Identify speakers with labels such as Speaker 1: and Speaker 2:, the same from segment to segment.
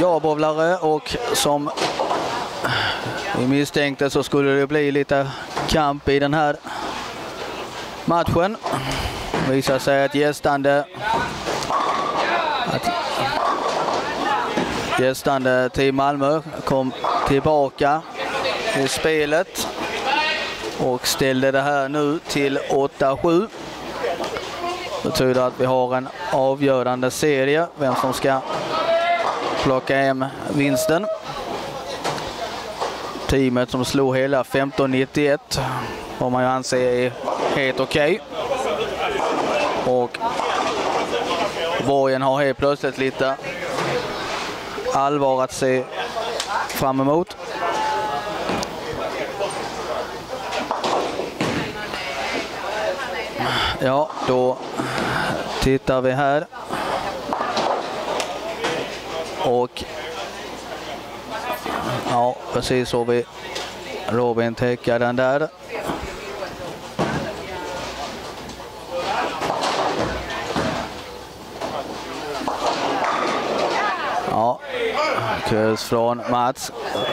Speaker 1: ja-bowlare och som vi misstänkte så skulle det bli lite kamp i den här matchen. Det visar sig att gästande att gästande Team Malmö kom tillbaka i spelet och ställde det här nu till 8-7. Det betyder att vi har en avgörande serie, vem som ska plocka hem vinsten. Teamet som slog hela 15.91 får man ju anse är helt okej. Okay. Och Borgen har helt plötsligt lite allvar att se fram emot. Ja, då tittar vi här. Och ja, precis så vi Robin täcka den där. Ja, kurs från Mats.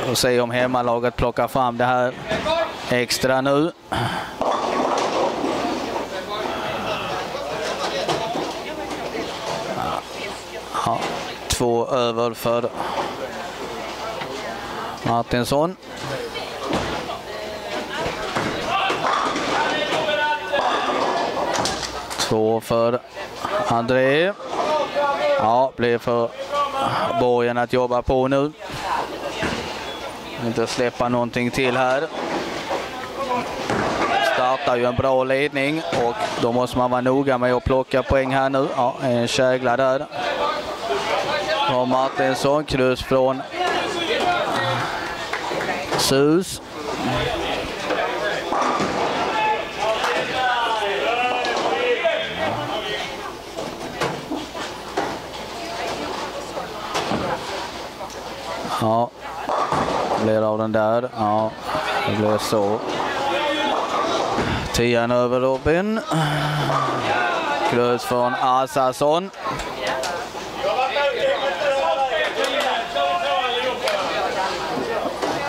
Speaker 1: Och se om hemmalaget plockar fram det här extra nu. Ja, två över för Martinsson. Två för André. Ja, blir för Borgen att jobba på nu. Inte släppa någonting till här. Startar ju en bra ledning och då måste man vara noga med att plocka poäng här nu. Ja, en kägla där har Martinsson, kryss från Sus. Ja, blir av den där. Ja, det blir så. Tian över Robin. Kryss från Asason.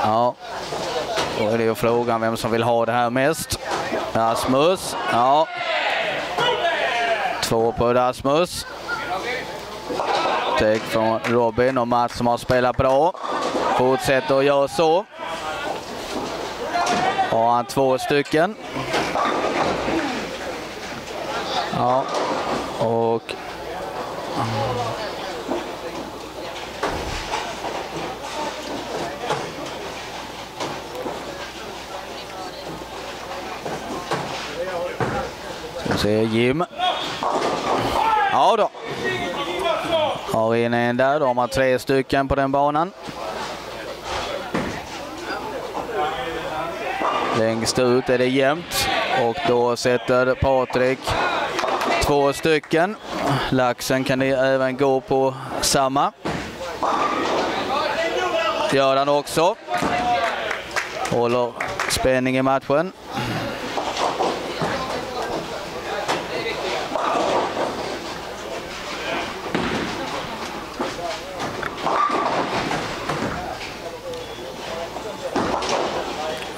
Speaker 1: Ja, då är det ju frågan vem som vill ha det här mest. Rasmus. Ja. Två på Rasmus. Täck från Robin och Mats som har spelat bra. Fortsätter att göra så. Har han två stycken. Ja, och... se Jim. Ja då. Har in en där. Då har man tre stycken på den banan. Längst ut är det jämnt och då sätter Patrik två stycken. Laxen kan även gå på samma. Gör han också. Håller spänning i matchen.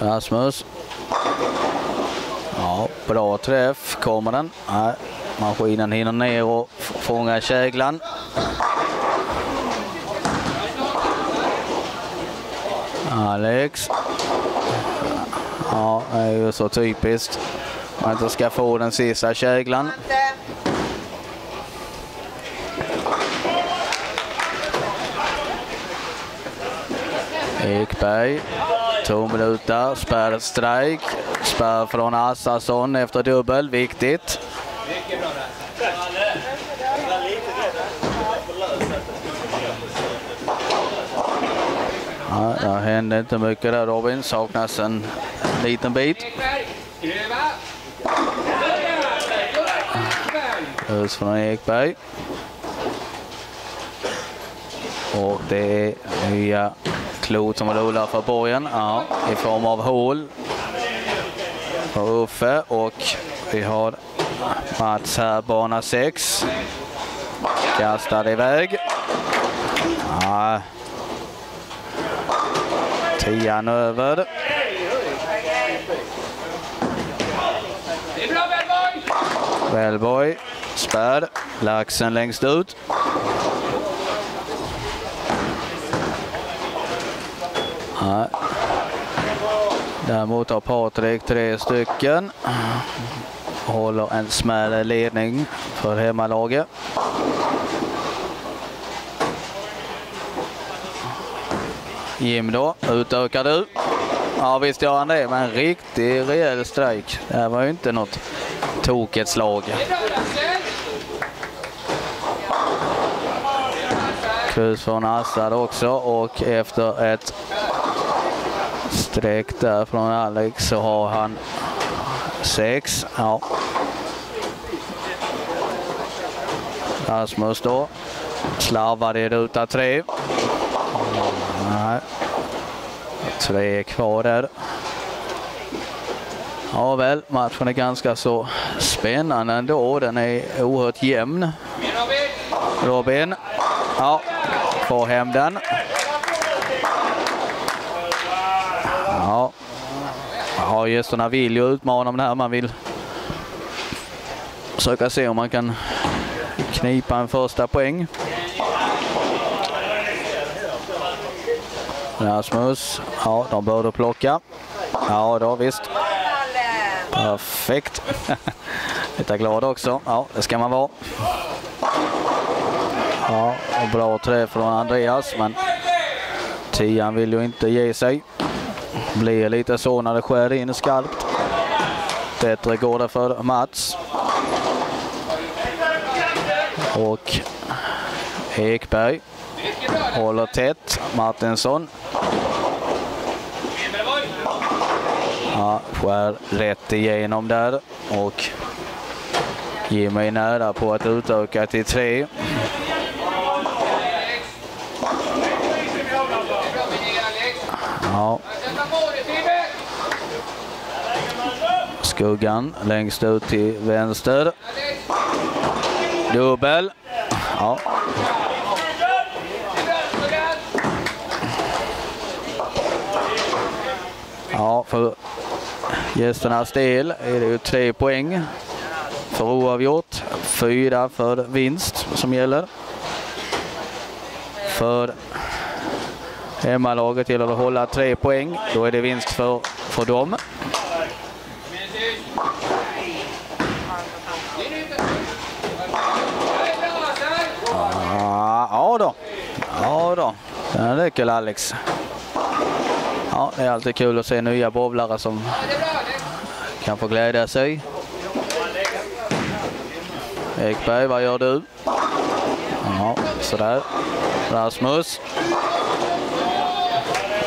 Speaker 1: Rasmus. Ja, bra träff. Kommer den? Nej, maskinen hinner ner och fånga käglan. Alex. Ja, det är ju så typiskt. Man inte ska få den sista käglan. Ekberg. Två minuter, spärr. Spärr från Assarsson efter dubbel, viktigt. Ja, det hände inte mycket där Robin, saknas en liten bit. Hus från Ekberg. Och det är nya klot som rullar för borgen ja, i form av hål för Uffe och vi har Mats här, bana 6. Kastar iväg. Ja. Tian över. Wellboy. Spärr. Laxen längst ut. Nej. Däremot har Patrik tre stycken. Håller en smärre ledning för hemmalaget. Jim då, utökar du. Ja visst gör han det, men en riktig rejäl strejk. Det här var ju inte något tokigt slag.
Speaker 2: Det!
Speaker 1: Kryss från Assad också och efter ett Direkt där från Alex så har han sex. Ja. Rasmus då. Slarvar i ruta tre. Nej. Tre kvar där. Ja väl, matchen är ganska så spännande ändå. Den är oerhört jämn.
Speaker 2: Robin!
Speaker 1: Robin. Ja, får hem den. Ja. Gästerna vill ju utmana med det här. Man vill försöka se om man kan knipa en första poäng. Rasmus. Ja, de borde plocka. Ja, då visst. Perfekt. Lite glad också. Ja, det ska man vara. Ja, och bra träff från Andreas, men tian vill ju inte ge sig. Blir lite så när det skär in skarpt. Bättre går det för Mats. Och Ekberg håller tätt. Martinsson ja, skär rätt igenom där. Och Jimmy är nära på att utöka till tre.
Speaker 2: Alex! Det är bra min Alex!
Speaker 1: Ja,
Speaker 2: Sätta på dig Fibbe!
Speaker 1: Skuggan längst ut till vänster. Dubbel. Ja, ja, för gästernas del är det ju tre poäng för oavgjort. Fyra för vinst som gäller. För hemmalaget gäller det att hålla tre poäng. Då är det vinst för, för dem.
Speaker 2: Precis! In ute! Det är bra Hassan!
Speaker 1: Ja, ja då. Ja då. Den Alex. Ja, det är alltid kul att se nya bowlare som kan få glädja sig. Ekberg, vad gör du? Ja, sådär. Rasmus.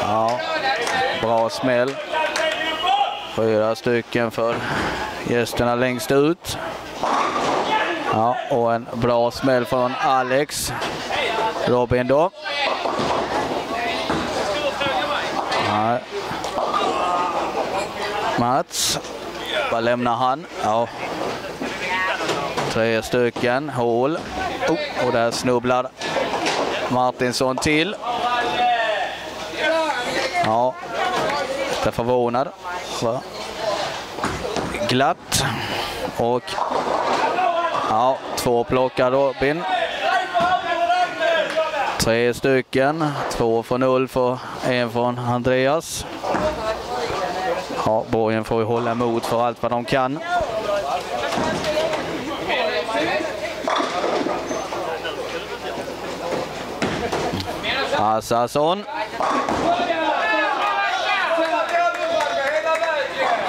Speaker 1: Ja, bra smäll. Fyra stycken för gästerna längst ut. Ja, och en bra smäll från Alex. Robin då. Nej. Mats. Vad lämnar han? Ja. Tre stycken hål. Oh, och där snubblar Martinsson till. Ja, lite förvånad. Va? Glatt. Och ja, två plockar Robin. Tre stycken. Två från Ulf och en från Andreas. Ja, Borgen får ju hålla emot för allt vad de kan. Assarsson.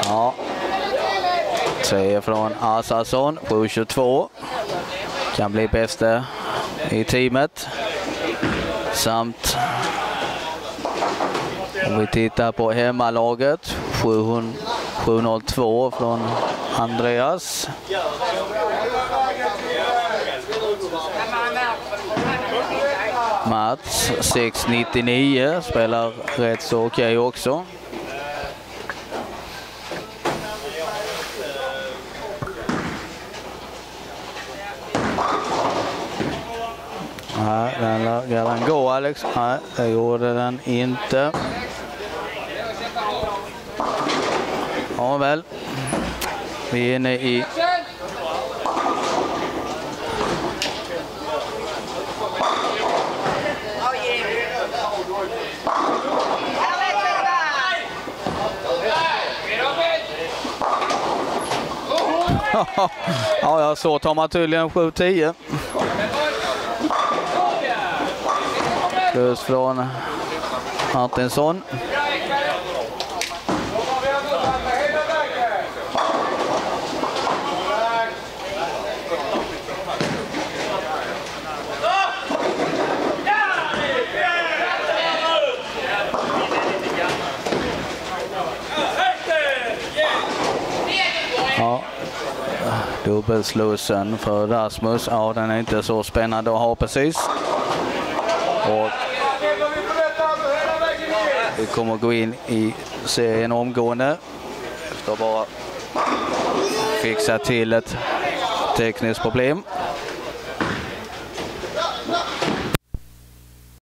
Speaker 1: Ja. Tre från Assarsson, 722. Kan bli bäste i teamet. Samt om vi tittar på hemmalaget, 700 702 från Andreas. Mats 699 spelar rätt så okej också. Nej, den lär den gå Alex. Nej, det gjorde den inte. Ja väl. Vi är inne i ja, ja, så tar man tydligen 7-10. Plus från Martinsson. Ja. Dubbelslussen för Rasmus. Ja, den är inte så spännande att ha precis. Och vi kommer gå in i serien omgående. Efter att bara fixa till ett tekniskt problem.